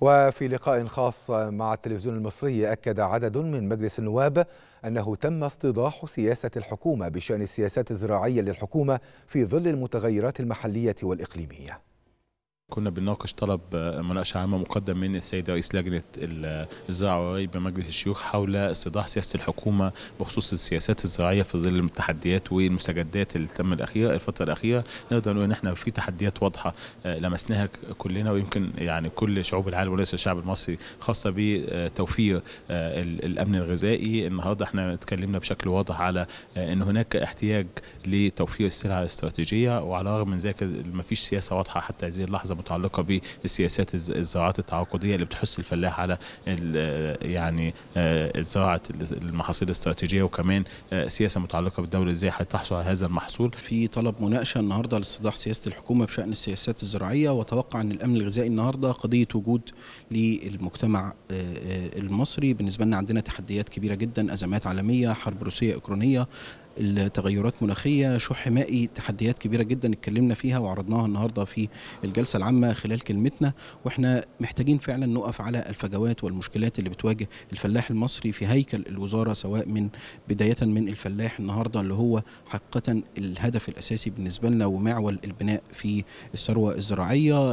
وفي لقاء خاص مع التلفزيون المصري أكد عدد من مجلس النواب أنه تم استيضاح سياسة الحكومة بشأن السياسات الزراعية للحكومة في ظل المتغيرات المحلية والإقليمية. كنا بنناقش طلب مناقشة عامة مقدم من السيد رئيس لجنة الزراعة بمجلس الشيوخ حول استيضاح سياسة الحكومة بخصوص السياسات الزراعية في ظل التحديات والمستجدات اللي تم الأخيرة الفترة الأخيرة. نقدر نقول إن إحنا في تحديات واضحة لمسناها كلنا ويمكن يعني كل شعوب العالم وليس الشعب المصري خاصة بتوفير الأمن الغذائي. النهارده إحنا اتكلمنا بشكل واضح على إن هناك احتياج لتوفير السلع الاستراتيجية وعلى الرغم من ذلك ما فيش سياسة واضحة حتى هذه اللحظة. متعلقة بالسياسات الزراعات التعاقدية اللي بتحث الفلاح على يعني زراعة المحاصيل الاستراتيجية وكمان سياسة متعلقة بالدولة. إزاي هتحصل على هذا المحصول. في طلب مناقشة النهارده لاستيضاح سياسة الحكومة بشأن السياسات الزراعية وأتوقع إن الأمن الغذائي النهارده قضية وجود للمجتمع المصري. بالنسبة لنا عندنا تحديات كبيرة جدا أزمات عالمية حرب روسية أوكرانية. التغيرات مناخية شح مائي تحديات كبيرة جدا اتكلمنا فيها وعرضناها النهارده في الجلسة العامة خلال كلمتنا. وإحنا محتاجين فعلا نقف على الفجوات والمشكلات اللي بتواجه الفلاح المصري في هيكل الوزارة سواء من بداية من الفلاح النهارده اللي هو حقيقه الهدف الأساسي بالنسبة لنا ومعول البناء في الثروة الزراعية.